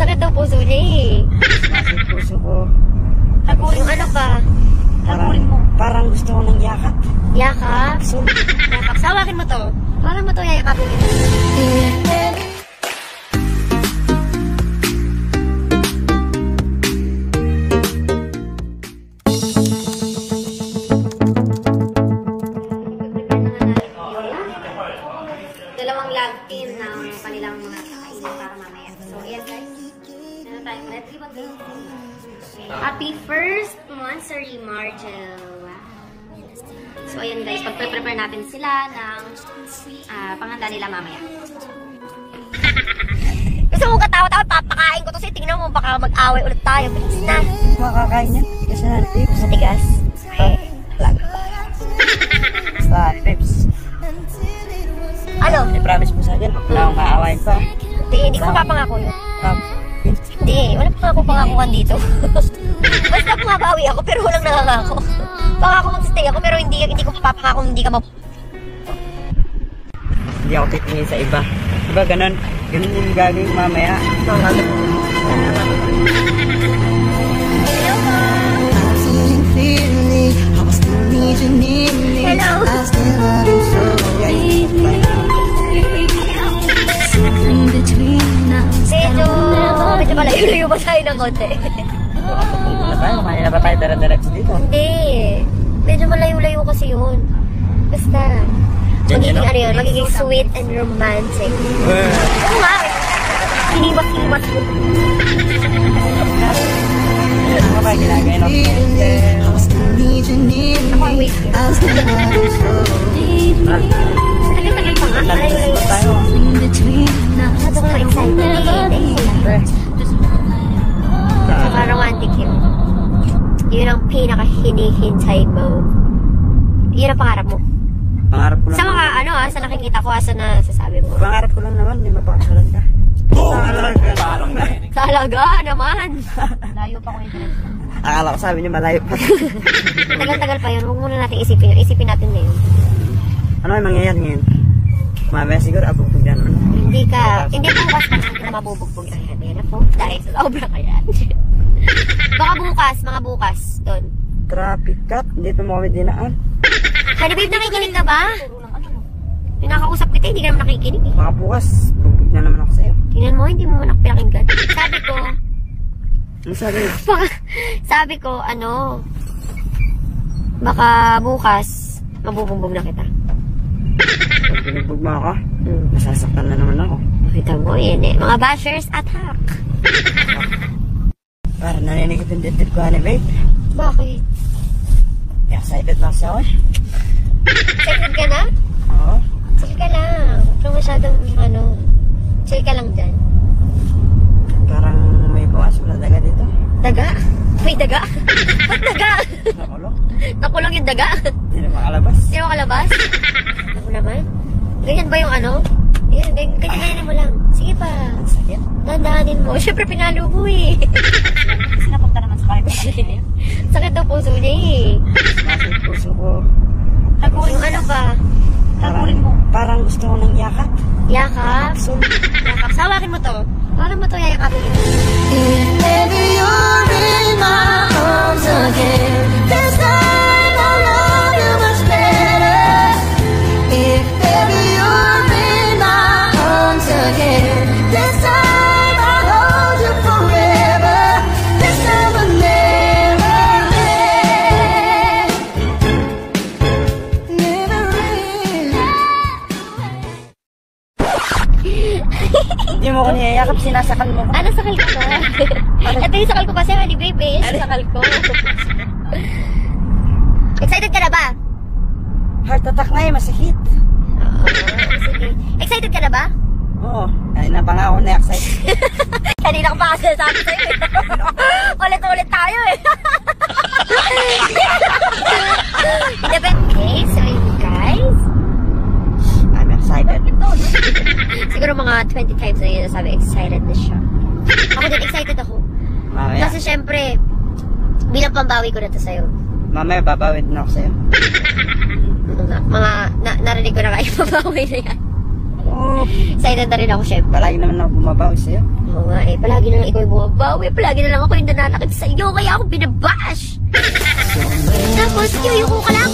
Sakit daw puso niya eh. Masakit puso ko. Yung ano pa? Parang, parang gusto ko ng yakap. Yakap. So, yakap. Sawakin mo to. Parang mo to yayakapin kita. First monthsary Margel. So, ayan guys, pagpe-prepare natin sila ng ah, panghanda nila mamaya. Gusto mo katawa-tawa, papakain ko to sa'yo. Tingnan mo, baka mag-away ulit tayo. Bilis na. Makakain yan. Kasi na tips. Matigas. Okay. Sa tips. Ano? I-promise mo sa akin. Wala akong maawain pa. Hindi, ko papangako yun. Um, Hindi, wala pa ako pangakuan dito. Basta pumabawi ako, pero walang nangangako. Pangako mag-stay ako, pero hindi, hindi ko papangako, hindi ka map... hindi ako titingin sa iba. Diba ganun? Ganun yung gagawin mamaya. feeling, ng konti? Tayo. Kumain na ba tayo dara-diretso dito? Hindi. Medyo malayo-layo kasi yun. Basta, magiging ano yun, magiging sweet and romantic. Oo nga, hiniwas-hiwas mo. Ano ba ginagay need Ako ang wait. Tagal-tagal pa nga, pinaka-hinihintay mo. Yun ang pangarap mo. Pangarap ko lang. Sa mga ano ah, sa nakikita ko ah, sa nasasabi mo. Pangarap ko lang naman. Hindi mapakasalan ka. Talaga naman. Layo pa ko yun. Akala ko sabi niyo malayo pa. Tagal-tagal pa yun. Huwag muna natin isipin yun. Isipin natin ngayon. ano yung mangyayari ngayon? Mamaya siguro abog-bog yan. Ano? Hindi ka, hindi po bukas pa hindi na mabubugbog ang yan. Yan na po. Dahil sa sobra kaya. Baka bukas, mga bukas. Doon. Traffic cut. Dito mo kami dinaan. Honey babe, nakikinig ka ba? Yung nakausap kita, hindi ka naman nakikinig eh. Baka bukas. Bugbog na naman ako sa'yo. Tingnan mo, hindi mo man ako pinakinggan. Sabi ko, Ano sabi? sabi ko, ano, baka bukas, mabubugbog na kita. Pag pinugbog mo ako, Hmm. nasasaktan na naman ako. Nakita mo, yan eh. Mga bashers, attack. Para naninig yung dibdib ko, honey babe. Bakit? Excited lang siya eh. Excited ka na? Oo. Chill ka lang. Huwag kang masyadong, ano, chill ka lang dyan. Parang may pumasok na daga dito. Daga? May daga? Ba't daga? Nakulong. Nakulong yung daga? Hindi na makalabas. Hindi mo kalabas? Ako naman. Ganyan ba yung ano? Yan, ganyan, ganyan mo lang. Sige pa. Dandahanin mo. Siyempre, pinalo mo eh. Naman sa kaya Sakit daw puso niya eh. Masakit puso ko. Yung ano ba? Parang, parang gusto ko ng yakap. Yakap? So, yakap. Sawakin mo to. Parang mo to yayakapin kita. If ever you're in my arms again, sinasakal mo ko. Ano sakal ko ba? Ito yung sakal ko kasi, honey baby. Ano sakal ko? Excited ka na ba? Heart attack na eh, masakit. Oo, sige. Excited ka na ba? Oo. Ay, napangako na excited. Kanina ko pa kasi sabi sa'yo eh. Ulit-ulit tayo eh. Siguro mga 20 times na yun sabi excited na siya. Ako din excited ako. Mamaya, Kasi syempre, bilang pambawi ko na to sa'yo. mamaya babawid na ako sa'yo. Mga, mga na, narinig ko na kayo pabawi na yan. Oo, Excited na rin ako, syempre. Palagi naman ako bumabawi sa'yo. Oo nga eh, palagi na lang ikaw yung bumabawi. Palagi na lang ako yung nananakit sa iyo, kaya ako binabash. Tapos, yung ko ka lang.